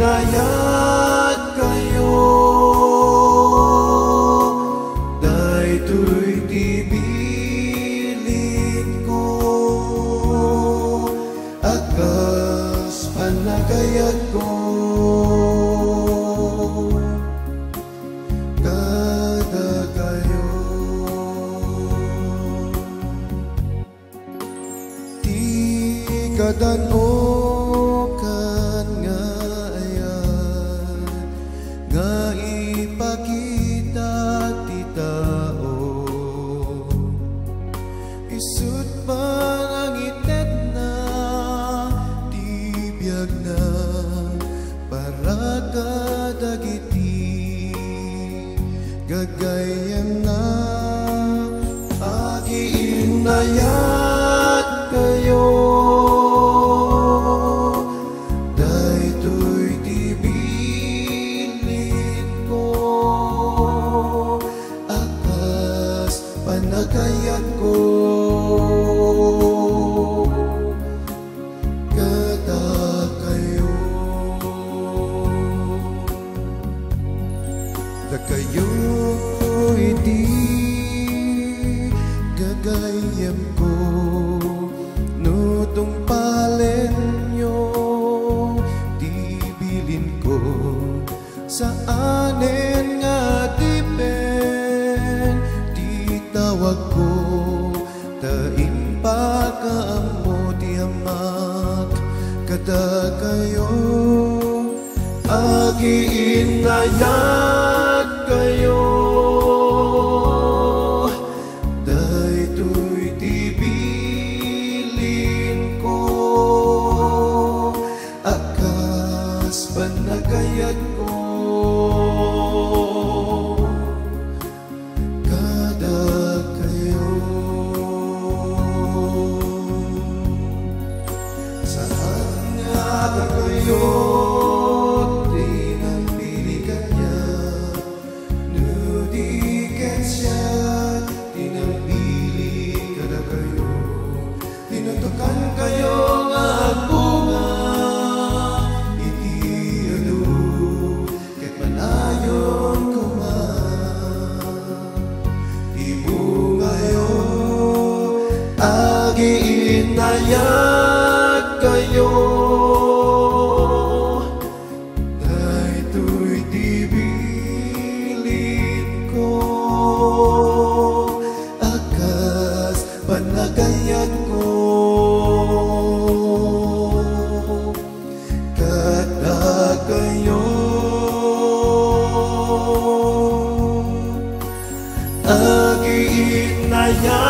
Agiinayat kayo. Daytoy tibilin ko. Akas panagayat ko. Kada kayo. Di kadanokan Gagayam na Agiinayat kayo. Daytoy tibilin ko Akas panagayat ko Da kayo hindi gagayam ko. Nutong palen nyo Di bilin ko. Sa anen nga dipen Di tawag ko. Tain pa kaamo di amak Kada kayo Agiinayat Saan nga ba kayo Di nang Nudikan siya Di nang pili kada kayo Tinutukan kayo nga bunga Iti ano Kahit ko man Ibungayo Agiinayat